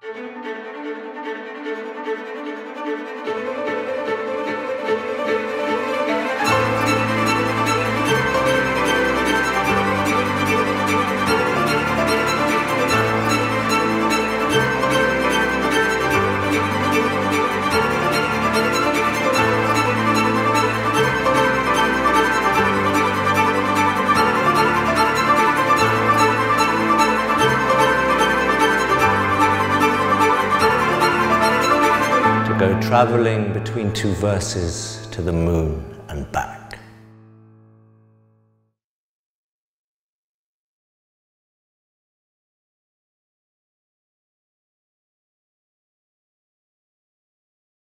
to go travelling between two verses to the moon and back.